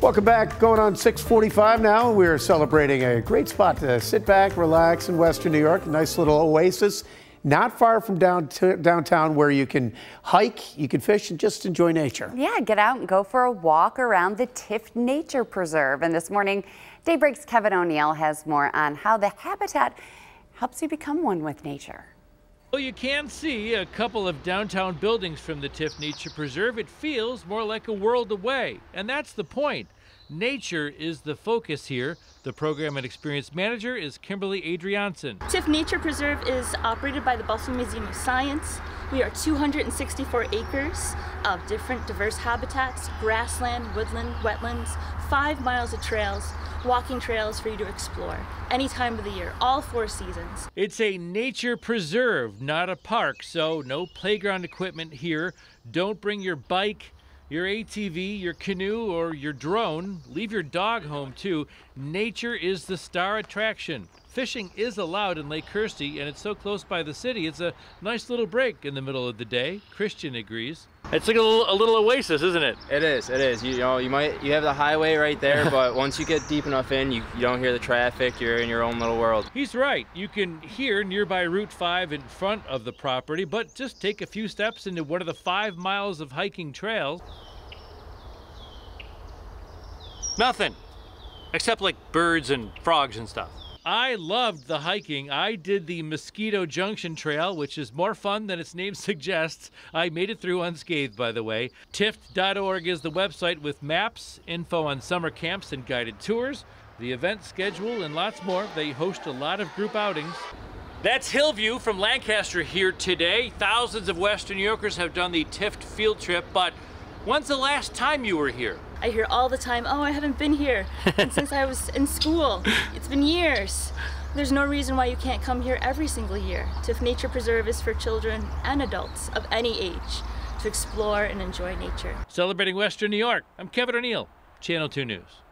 Welcome back. Going on 645 now. We're celebrating a great spot to sit back, relax in Western New York. A nice little oasis not far from downtown where you can hike, you can fish, and just enjoy nature. Yeah, get out and go for a walk around the Tifft Nature Preserve. And this morning, Daybreak's Kevin O'Neill has more on how the habitat helps you become one with nature. Well, you can see a couple of downtown buildings from the Nature Preserve. It feels more like a world away, and that's the point. Nature is the focus here. The program and experience manager is Kimberly Adrianson. Tifft Nature Preserve is operated by the Boston Museum of Science. We are 264 acres of different diverse habitats, grassland, woodland, wetlands, five miles of trails, walking trails for you to explore any time of the year, all four seasons. It's a nature preserve, not a park, so no playground equipment here. Don't bring your bike, your ATV, your canoe, or your drone. Leave your dog home too. Nature is the star attraction. Fishing is allowed in Lake Kirsty, and it's so close by the city. It's a nice little break in the middle of the day. Christian agrees. It's like a little, a little oasis, isn't it? It is. It is. You, you, know, you might you have the highway right there, but once you get deep enough in, you, you don't hear the traffic. You're in your own little world. He's right. You can hear nearby Route 5 in front of the property, but just take a few steps into one of the five miles of hiking trails. Nothing, except like birds and frogs and stuff. I loved the hiking. I did the Mosquito Junction Trail, which is more fun than its name suggests. I made it through unscathed, by the way. Tifft.org is the website with maps, info on summer camps and guided tours, the event schedule, and lots more. They host a lot of group outings. That's Hillview from Lancaster here today. Thousands of Western Yorkers have done the Tifft field trip, but when's the last time you were here? I hear all the time, oh, I haven't been here since I was in school. It's been years. There's no reason why you can't come here every single year. Tifft Nature Preserve is for children and adults of any age to explore and enjoy nature. Celebrating Western New York, I'm Kevin O'Neill, Channel 2 News.